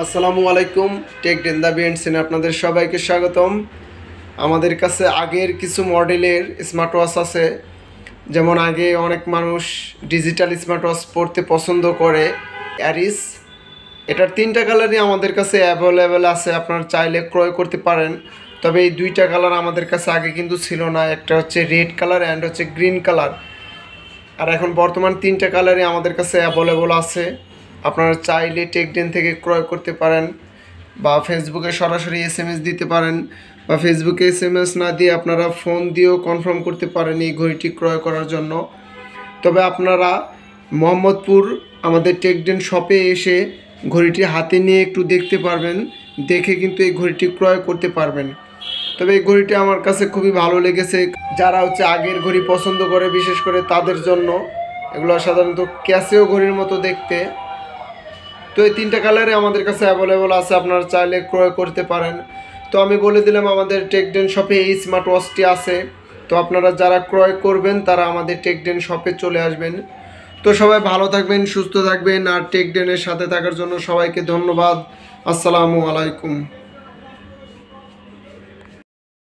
আসসালামু আলাইকুম, টেক ডেন ডেন্দা বিএনসিনে আপনাদের সবাইকে স্বাগতম। আমাদের কাছে আগের কিছু মডেলের স্মার্ট ওয়াচ আছে। যেমন আগে অনেক মানুষ ডিজিটাল স্মার্ট ওয়াচ পড়তে পছন্দ করে অ্যারিস এটার তিনটা কালারই আমাদের কাছে অ্যাভেলেবেল আছে, আপনারা চাইলে ক্রয় করতে পারেন। তবে এই দুইটা কালার আমাদের কাছে আগে কিন্তু ছিল না, একটা হচ্ছে রেড কালার অ্যান্ড হচ্ছে গ্রিন কালার আর এখন বর্তমান তিনটা কালারই আমাদের কাছে অ্যাভেলেবল আছে। আপনারা চাইলে টেকডেন থেকে ক্রয় করতে পারেন বা ফেসবুকে সরাসরি এস এম এস দিতে পারেন বা ফেসবুকে এস এম এস না দিয়ে আপনারা ফোন দিয়েও কনফার্ম করতে পারেন এই ঘড়িটি ক্রয় করার জন্য। তবে আপনারা মোহাম্মদপুর আমাদের টেকডেন শপে এসে ঘড়িটি হাতে নিয়ে একটু দেখতে পারবেন, দেখে কিন্তু এই ঘড়িটি ক্রয় করতে পারবেন। তবে এই ঘড়িটি আমার কাছে খুবই ভালো লেগেছে। যারা হচ্ছে আগের ঘড়ি পছন্দ করে, বিশেষ করে তাদের জন্য, এগুলো সাধারণত ক্যাসিও ঘড়ির মতো দেখতে। তো এই তিনটা কালারে আমাদের কাছে অ্যাভেলেবল আছে, আপনারা চাইলে ক্রয় করতে পারেন। তো আমি বলে দিলাম, আমাদের টেকডেন শপে এই স্মার্ট ওয়াচটি আছে। তো আপনারা যারা ক্রয় করবেন, তারা আমাদের টেকডেন শপে চলে আসবেন। তো সবাই ভালো থাকবেন, সুস্থ থাকবেন, আর টেকডেনের সাথে থাকার জন্য সবাইকে ধন্যবাদ। আসসালামু আলাইকুম।